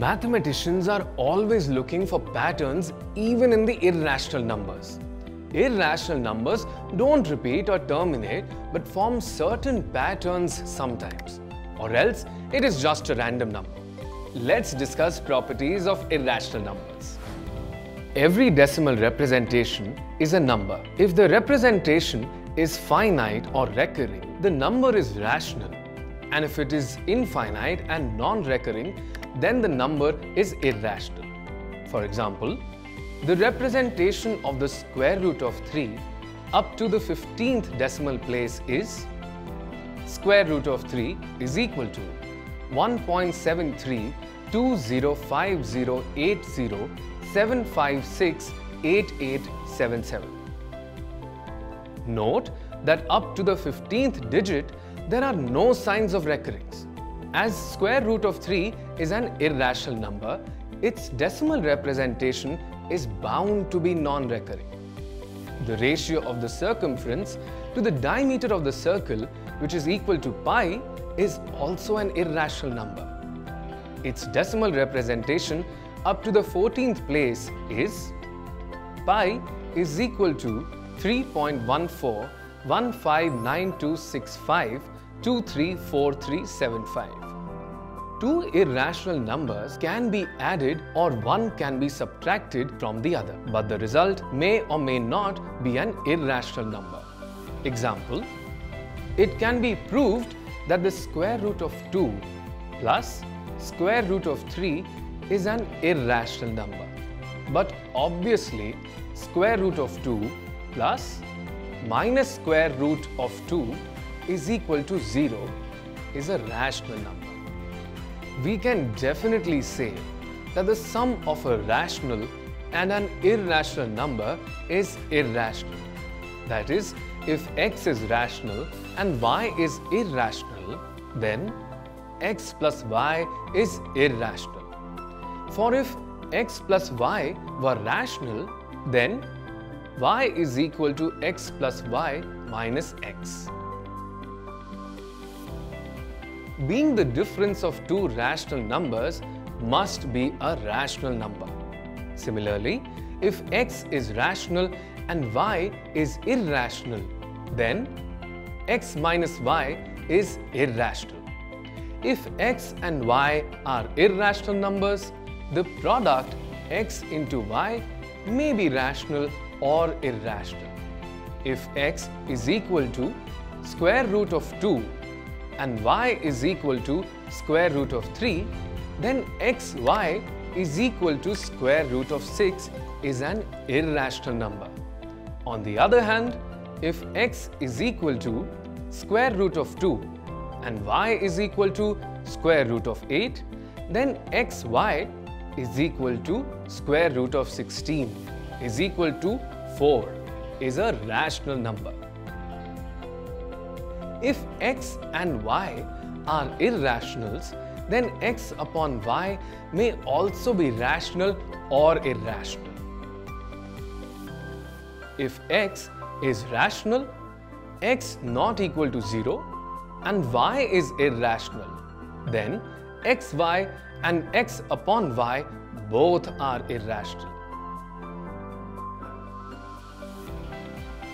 Mathematicians are always looking for patterns even in the irrational numbers. Irrational numbers don't repeat or terminate but form certain patterns sometimes. Or else it is just a random number. Let's discuss properties of irrational numbers. Every decimal representation is a number. If the representation is finite or recurring, the number is rational. And if it is infinite and non-recurring, then the number is irrational. For example, the representation of the square root of 3 up to the 15th decimal place is square root of 3 is equal to 1.73 Note that up to the 15th digit, there are no signs of recurrence. As square root of 3 is an irrational number, its decimal representation is bound to be non-recurring. The ratio of the circumference to the diameter of the circle, which is equal to pi, is also an irrational number. Its decimal representation up to the 14th place is pi is equal to 3.14159265234375. Two irrational numbers can be added or one can be subtracted from the other, but the result may or may not be an irrational number. Example, it can be proved that the square root of 2 plus square root of 3 is an irrational number. But obviously, square root of 2 plus minus square root of 2 is equal to 0 is a rational number. We can definitely say that the sum of a rational and an irrational number is irrational. That is, if x is rational and y is irrational, then x plus y is irrational. For if x plus y were rational, then y is equal to x plus y minus x. Being the difference of two rational numbers must be a rational number. Similarly, if x is rational and y is irrational, then x minus y is irrational. If x and y are irrational numbers, the product x into y may be rational or irrational. If x is equal to square root of 2 and y is equal to square root of 3, then xy is equal to square root of 6 is an irrational number. On the other hand, if x is equal to square root of 2 and y is equal to square root of 8, then xy is equal to square root of 16 is equal to 4 is a rational number. If x and y are irrationals, then x upon y may also be rational or irrational. If x is rational, x not equal to 0 and y is irrational, then xy and x upon y both are irrational.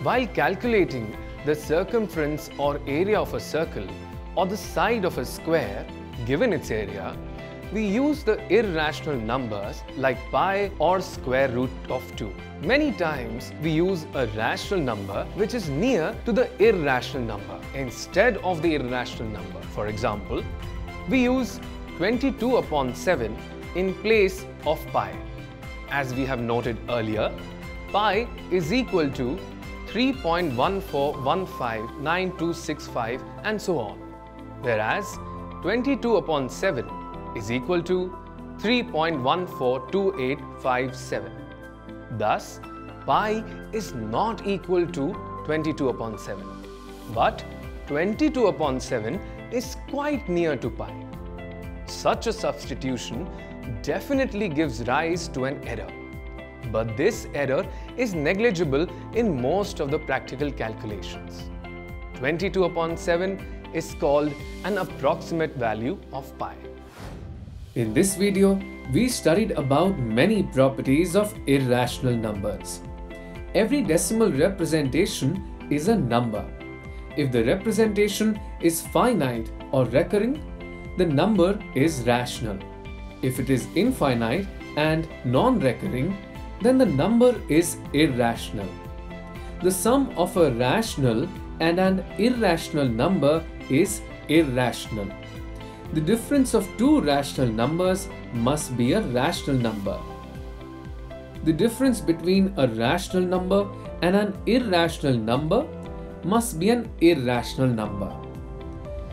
While calculating the circumference or area of a circle or the side of a square given its area, we use the irrational numbers like pi or square root of 2. Many times we use a rational number which is near to the irrational number instead of the irrational number. For example, we use 22 upon 7 in place of pi. As we have noted earlier, pi is equal to 3.14159265 and so on. Whereas 22 upon 7 is equal to 3.142857. Thus, pi is not equal to 22 upon 7. But 22 upon 7 is quite near to pi. Such a substitution definitely gives rise to an error. But this error is negligible in most of the practical calculations. 22 upon 7 is called an approximate value of pi. In this video, we studied about many properties of irrational numbers. Every decimal representation is a number. If the representation is finite or recurring, the number is rational. If it is infinite and non-recurring, then the number is irrational. The sum of a rational and an irrational number is irrational. The difference of two rational numbers must be a rational number. The difference between a rational number and an irrational number must be an irrational number.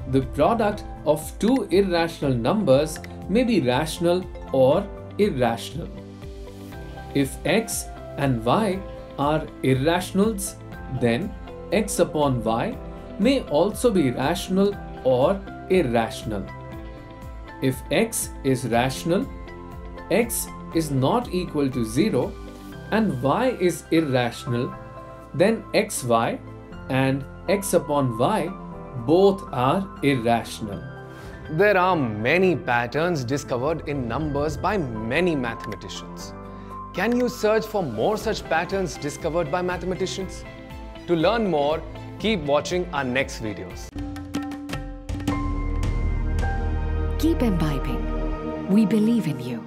The product of two irrational numbers may be rational or irrational. If x and y are irrationals, then x upon y may also be rational or irrational. If x is rational, x is not equal to 0 and y is irrational, then xy and x upon y both are irrational. There are many patterns discovered in numbers by many mathematicians. Can you search for more such patterns discovered by mathematicians? To learn more, keep watching our next videos. Keep imbibing. We believe in you.